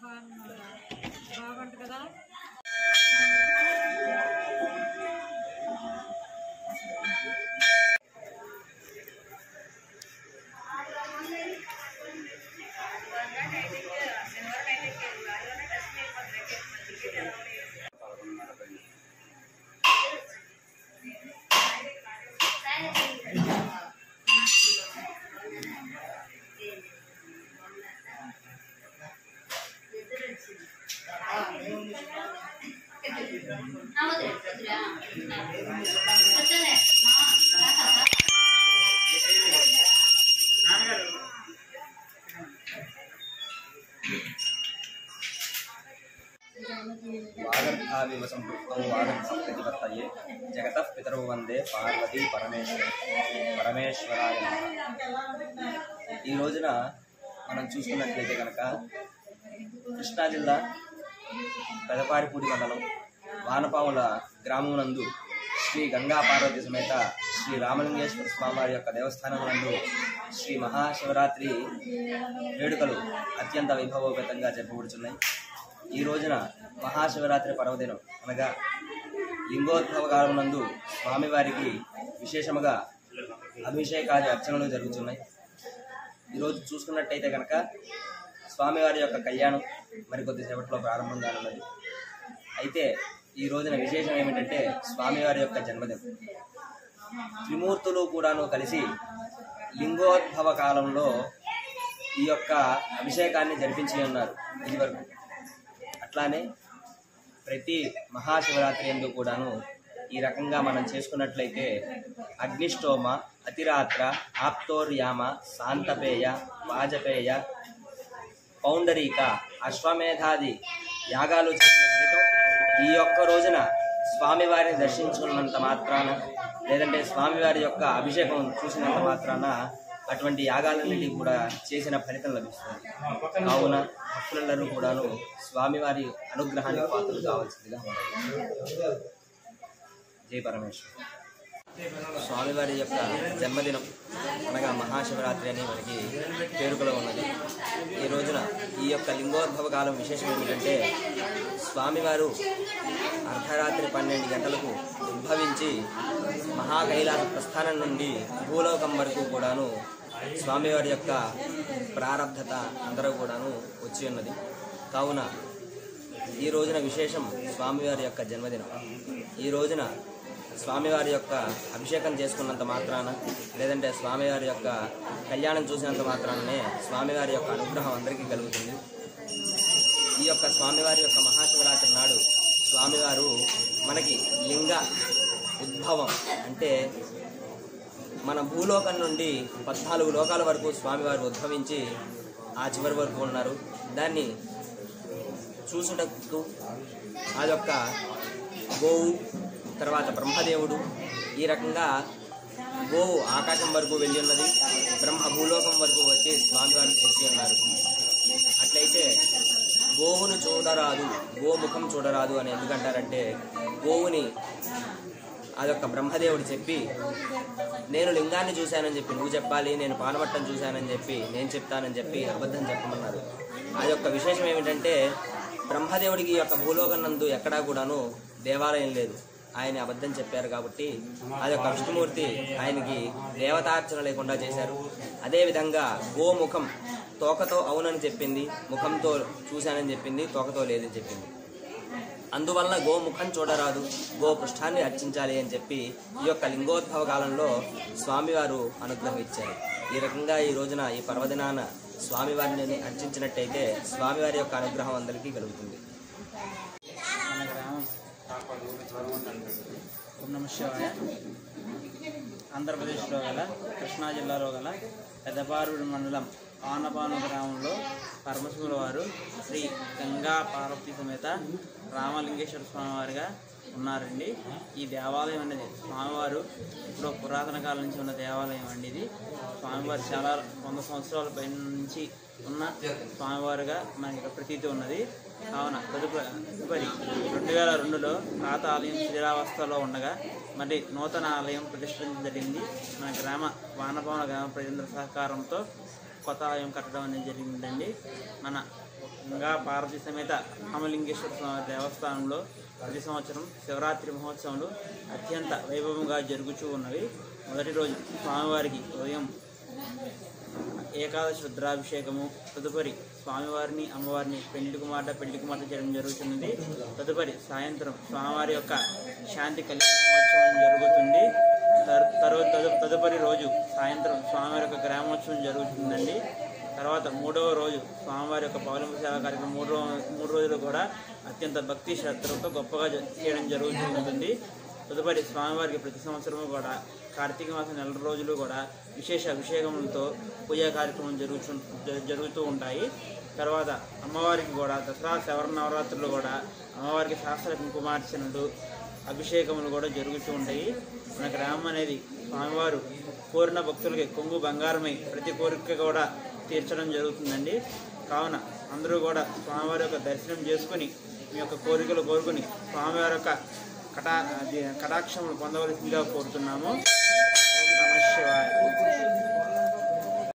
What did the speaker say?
బాగుంటుంది కదా? వాగర్థావివ సంపృక్తౌ వాగర్థప్రతిపత్తయే జగతః పితరౌ వందే పార్వతీ పరమేశ్వర పరమేశ్వరాయ ఈ రోజున మనం చూసుకున్నట్లయితే కనుక కృష్ణా జిల్లా పెదపారిపూడి మండలం వానపాముల గ్రామం నందు శ్రీ గంగా పార్వతి సమేత శ్రీ రామలింగేశ్వర స్వామివారి యొక్క దేవస్థానం నందు శ్రీ మహాశివరాత్రి వేడుకలు అత్యంత వైభవోపేతంగా జరపబడుతున్నాయి ఈ రోజున మహాశివరాత్రి పర్వదినం అనగా లింగోద్భవ కాలం నందు స్వామివారికి విశేషముగా అభిషేకాది అర్చనలు జరుగుతున్నాయి. ఈరోజు చూసుకున్నట్టయితే కనుక స్వామివారి యొక్క కళ్యాణం మరికొద్ది సేపట్లో ప్రారంభం కానున్నది. అయితే ఈ రోజున విశేషం ఏమిటంటే స్వామివారి యొక్క జన్మదినం. త్రిమూర్తులు కూడాను కలిసి లింగోద్భవ కాలంలో ఈ యొక్క అభిషేకాన్ని జరిపించి ఉన్నారు ఇదివరకు. అట్లానే ప్రతి మహాశివరాత్రి ఎందు కూడాను ఈ రకంగా మనం చేసుకున్నట్లయితే అగ్నిష్టోమ అతిరాత్ర ఆప్తోర్యామ శాంతపేయ వాజపేయ పౌండరీక అశ్వమేధాది యాగాలు చేసిన ఈ యొక్క రోజున స్వామివారిని దర్శించుకున్నంత మాత్రాన లేదంటే స్వామివారి యొక్క అభిషేకం చూసినంత మాత్రాన అటువంటి యాగాలన్నిటి కూడా చేసిన ఫలితం లభిస్తుంది. కావున భక్తులందరూ కూడాను స్వామివారి అనుగ్రహానికి పాత్రలు కావాల్సిందిగా ఉన్నాయి జై పరమేశ్వర్. స్వామివారి యొక్క జన్మదినం అనగా మహాశివరాత్రి అని మనకి పేరుకలో ఉన్నది. ఈ రోజున ఈ యొక్క లింగోద్భవ కాలం విశేషం ఏమిటంటే స్వామివారు అర్ధరాత్రి పన్నెండు గంటలకు ఉద్భవించి మహాకైలాస ప్రస్థానం నుండి భూలోకం వరకు కూడాను స్వామివారి యొక్క ప్రారబ్ధత అందరూ కూడాను వచ్చి ఉన్నది. కావున ఈ రోజున విశేషం స్వామివారి యొక్క జన్మదినం. ఈ రోజున స్వామివారి యొక్క అభిషేకం చేసుకున్నంత మాత్రాన లేదంటే స్వామివారి యొక్క కళ్యాణం చూసినంత మాత్రాననే స్వామివారి యొక్క అనుగ్రహం అందరికీ కలుగుతుంది. ఈ యొక్క స్వామివారి యొక్క మహాశివరాత్రి నాడు స్వామివారు మనకి లింగ ఉద్భవం అంటే మన భూలోకం నుండి పద్నాలుగు లోకాల వరకు స్వామివారు ఉద్భవించి ఆ చివరి వరకు ఉన్నారు. దాన్ని చూసుటకు ఆ యొక్క గోవు తర్వాత బ్రహ్మదేవుడు ఈ రకంగా గోవు ఆకాశం వరకు వెళ్ళి ఉన్నది. బ్రహ్మ భూలోకం వరకు వచ్చి స్వామివారిని చూసి ఉన్నారు. అట్లయితే గోవును చూడరాదు గోముఖం చూడరాదు అని ఎందుకంటారంటే గోవుని అదొక బ్రహ్మదేవుడు చెప్పి నేను లింగాన్ని చూశానని చెప్పి నువ్వు చెప్పాలి నేను పానవట్టం చూశానని చెప్పి నేను చెప్తానని చెప్పి అబద్ధం చెప్పమన్నారు. అది యొక్క విశేషం ఏమిటంటే బ్రహ్మదేవుడికి ఈ యొక్క భూలోకం నందు ఎక్కడా కూడాను దేవాలయం లేదు. ఆయన అబద్ధం చెప్పారు కాబట్టి అది ఒక విష్ణుమూర్తి ఆయనకి దేవతార్చన లేకుండా చేశారు. అదేవిధంగా గోముఖం తోకతో అవునని చెప్పింది ముఖంతో చూశానని చెప్పింది తోకతో లేదని చెప్పింది. అందువల్ల గోముఖం చూడరాదు గోపృష్ఠాన్ని అర్చించాలి అని చెప్పి ఈ యొక్క లింగోద్భవ కాలంలో స్వామివారు అనుగ్రహం ఇచ్చారు. ఈ రకంగా ఈ రోజున ఈ పర్వదినాన స్వామివారిని అర్చించినట్టయితే స్వామివారి యొక్క అనుగ్రహం అందరికీ కలుగుతుంది. ఓం నమ శివాయ. ఆంధ్రప్రదేశ్లో గల కృష్ణా జిల్లాలో గల పెద్దపారుడు మండలం ఆనపాను గ్రామంలో పరమశివుల వారు శ్రీ గంగా పార్వతి సమేత రామలింగేశ్వర స్వామివారిగా ఉన్నారండి. ఈ దేవాలయం అనేది స్వామివారు ఇప్పుడు పురాతన కాలం నుంచి ఉన్న దేవాలయం అండి ఇది. స్వామివారు చాలా వంద సంవత్సరాల పైన నుంచి ఉన్న స్వామివారుగా మనకి ఇక్కడ ప్రతీతి ఉన్నది. కావున తదుపరి తదుపరి. రెండు వేల రెండులో పాత ఆలయం శిథిలావస్థలో ఉండగా మరి నూతన ఆలయం ప్రతిష్ఠించడం జరిగింది. మన గ్రామ వానభవన గ్రామ ప్రజల సహకారంతో కొత్త ఆలయం కట్టడం అనేది జరిగిందండి. మన గంగా పార్వతి సమేత రామలింగేశ్వర స్వామి దేవస్థానంలో ప్రతి సంవత్సరం శివరాత్రి మహోత్సవాలు అత్యంత వైభవంగా జరుగుతూ ఉన్నవి. మొదటి రోజు స్వామివారికి ఉదయం ఏకాదశి రుద్రాభిషేకము. తదుపరి స్వామివారిని అమ్మవారిని పెళ్ళి కుమార్తె పెళ్ళి కుమార్తె చేయడం జరుగుతున్నది. తదుపరి సాయంత్రం స్వామివారి యొక్క శాంతి కళ్యాణోత్సవం జరుగుతుంది. తర్వాత తదుపరి రోజు సాయంత్రం స్వామివారి యొక్క గ్రామోత్సవం జరుగుతుందండి. తర్వాత మూడవ రోజు స్వామివారి యొక్క పౌలింప సేవ కార్యక్రమం మూడు మూడు రోజులు కూడా అత్యంత భక్తి శ్రద్ధలతో గొప్పగా చేయడం జరుగుతూ ఉంటుంది తదుపరి స్వామివారికి ప్రతి సంవత్సరము కూడా కార్తీక మాసం నెల రోజులు కూడా విశేష అభిషేకములతో పూజా కార్యక్రమం జరుగుతూ జరుగుతూ ఉంటాయి. తర్వాత అమ్మవారికి కూడా దసరా శవర నవరాత్రులు కూడా అమ్మవారికి శాస్త్ర కుంకుమార్చనలు అభిషేకములు కూడా జరుగుతూ ఉంటాయి. మన గ్రామం అనేది స్వామివారు కోరిన భక్తులకి కొంగు బంగారమై ప్రతి కోరిక కూడా తీర్చడం జరుగుతుందండి. కావున అందరూ కూడా స్వామివారి యొక్క దర్శనం చేసుకుని మీ యొక్క కోరికలు కోరుకుని స్వామివారి యొక్క కటా కటాక్షములు పొందవలసిందిగా కోరుతున్నాము. ఓం నమ శివాయ.